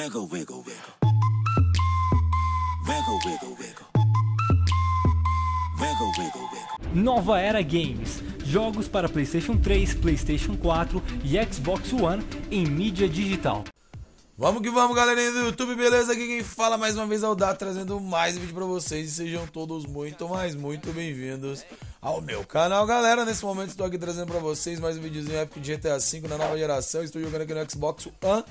Wiggle, wiggle, wiggle. Wiggle, wiggle, wiggle. Wiggle, wiggle, wiggle. Nova Era Games. Jogos para PlayStation 3, PlayStation 4 e Xbox One em mídia digital. Vamos que vamos, galerinha do YouTube, beleza? Aqui quem fala mais uma vez é o Dá, trazendo mais vídeo pra vocês e sejam todos muito, mas muito bem-vindos ao meu canal, galera. Nesse momento estou aqui trazendo pra vocês mais um videozinho épico de GTA V na nova geração. Estou jogando aqui no Xbox One.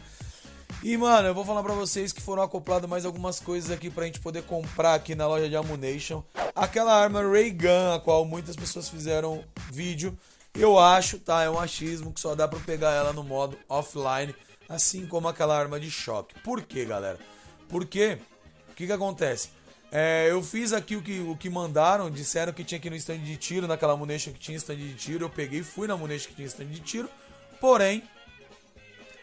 E, mano, eu vou falar pra vocês que foram acopladas mais algumas coisas aqui pra gente poder comprar aqui na loja de Ammunition. Aquela arma Ray Gun, a qual muitas pessoas fizeram vídeo. Eu acho, tá? É um achismo que só dá pra pegar ela no modo offline assim como aquela arma de choque. Por quê, galera? Porque, o que que acontece? É, eu fiz aqui o que, o que mandaram, disseram que tinha aqui no stand de tiro, naquela munition que tinha stand de tiro, eu peguei, fui na munition que tinha stand de tiro, porém,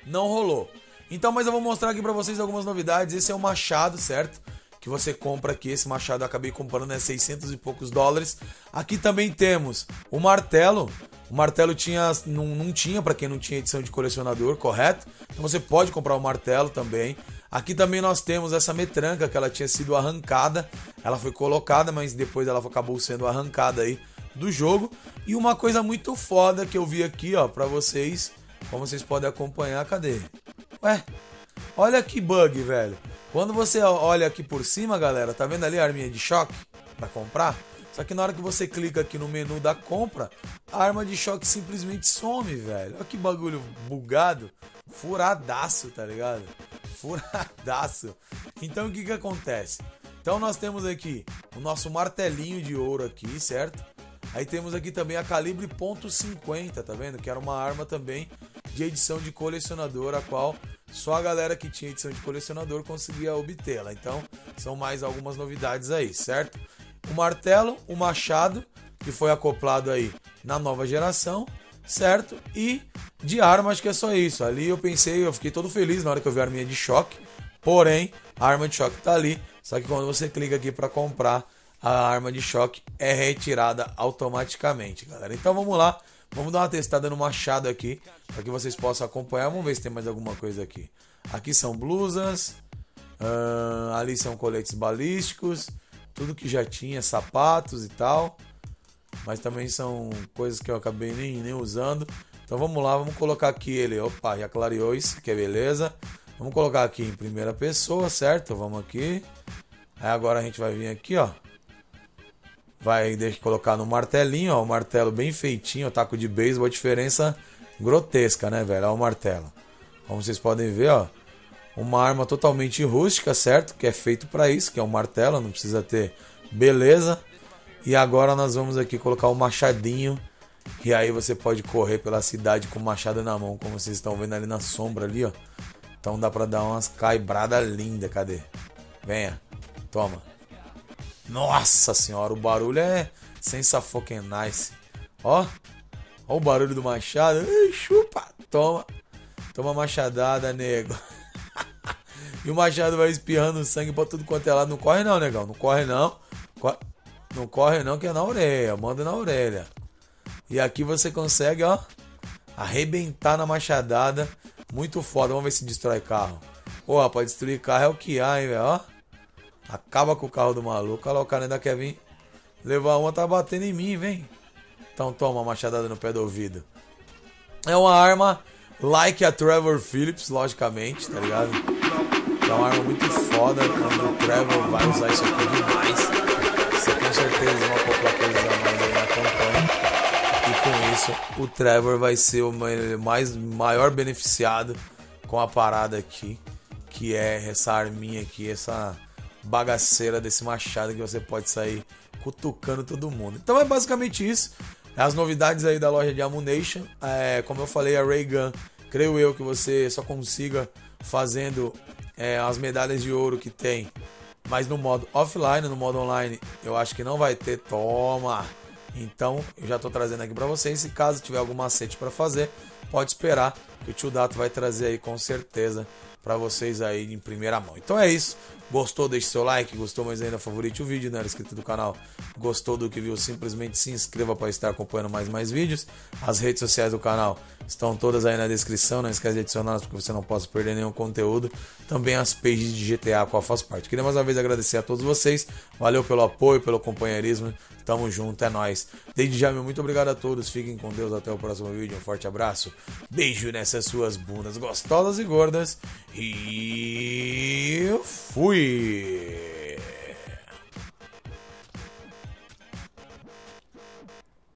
não rolou. Então, mas eu vou mostrar aqui pra vocês algumas novidades, esse é o machado, certo? Que você compra aqui, esse machado eu acabei comprando, é né, 600 e poucos dólares. Aqui também temos o martelo, o martelo tinha, não, não tinha para quem não tinha edição de colecionador, correto? Então você pode comprar o martelo também. Aqui também nós temos essa metranca que ela tinha sido arrancada. Ela foi colocada, mas depois ela acabou sendo arrancada aí do jogo. E uma coisa muito foda que eu vi aqui, ó, para vocês, como vocês podem acompanhar, cadê? Ué, olha que bug, velho. Quando você olha aqui por cima, galera, tá vendo ali a arminha de choque para comprar? Só que na hora que você clica aqui no menu da compra, a arma de choque simplesmente some, velho. Olha que bagulho bugado. Furadaço, tá ligado? Furadaço. Então o que que acontece? Então nós temos aqui o nosso martelinho de ouro aqui, certo? Aí temos aqui também a calibre .50, tá vendo? Que era uma arma também de edição de colecionador, a qual só a galera que tinha edição de colecionador conseguia obtê-la. Então, são mais algumas novidades aí, certo? o martelo, o machado, que foi acoplado aí na nova geração, certo? E de arma, acho que é só isso. Ali eu pensei, eu fiquei todo feliz na hora que eu vi a arminha de choque. Porém, a arma de choque tá ali. Só que quando você clica aqui para comprar, a arma de choque é retirada automaticamente, galera. Então vamos lá, vamos dar uma testada no machado aqui, para que vocês possam acompanhar. Vamos ver se tem mais alguma coisa aqui. Aqui são blusas, uh, ali são coletes balísticos tudo que já tinha, sapatos e tal. Mas também são coisas que eu acabei nem, nem usando. Então vamos lá, vamos colocar aqui ele. Opa, já clareou isso, que é beleza. Vamos colocar aqui em primeira pessoa, certo? Vamos aqui. Aí agora a gente vai vir aqui, ó. Vai colocar no martelinho, ó. O martelo bem feitinho, o taco de beisebol, a diferença grotesca, né, velho? Olha o martelo. Como vocês podem ver, ó uma arma totalmente rústica, certo? Que é feito para isso, que é um martelo, não precisa ter beleza. E agora nós vamos aqui colocar o um machadinho. E aí você pode correr pela cidade com o machado na mão, como vocês estão vendo ali na sombra ali, ó. Então dá pra dar umas caibradas lindas, cadê? Venha, toma. Nossa senhora, o barulho é sensafucking nice. Ó, ó o barulho do machado. Chupa, toma. Toma machadada, nego. E o machado vai espirrando sangue pra tudo quanto é lado. Não corre não, negão. Não corre não. Não corre não, que é na orelha. Manda na orelha. E aqui você consegue, ó, arrebentar na machadada. Muito foda. Vamos ver se destrói carro. Porra, pra destruir carro é o que há, hein, velho, ó. Acaba com o carro do maluco. Olha lá, o cara ainda quer vir levar uma, tá batendo em mim, vem. Então toma uma machadada no pé do ouvido. É uma arma like a Trevor Phillips, logicamente, tá ligado? É uma arma muito foda. Quando o Trevor vai usar isso aqui demais, você com certeza vai a mais aí na campanha. E com isso, o Trevor vai ser o mais, maior beneficiado com a parada aqui, que é essa arminha aqui, essa bagaceira desse machado que você pode sair cutucando todo mundo. Então é basicamente isso. As novidades aí da loja de Ammunition. É, como eu falei, a Ray Gun, creio eu que você só consiga fazendo é, as medalhas de ouro que tem, mas no modo offline, no modo online, eu acho que não vai ter. Toma! Então, eu já estou trazendo aqui para vocês. Se caso tiver algum macete para fazer, pode esperar que o tio Dato vai trazer aí com certeza para vocês aí em primeira mão. Então é isso. Gostou? Deixe seu like. Gostou, mas ainda favorite o vídeo, não era inscrito do canal. Gostou do que viu? Simplesmente se inscreva para estar acompanhando mais mais vídeos. As redes sociais do canal estão todas aí na descrição. Não esquece de adicioná-las porque você não possa perder nenhum conteúdo. Também as pages de GTA a qual faço parte. Queria mais uma vez agradecer a todos vocês. Valeu pelo apoio, pelo companheirismo. Tamo junto, é nóis. Desde já, meu muito obrigado a todos. Fiquem com Deus. Até o próximo vídeo. Um forte abraço. Beijo nessas suas bundas gostosas e gordas. E fui!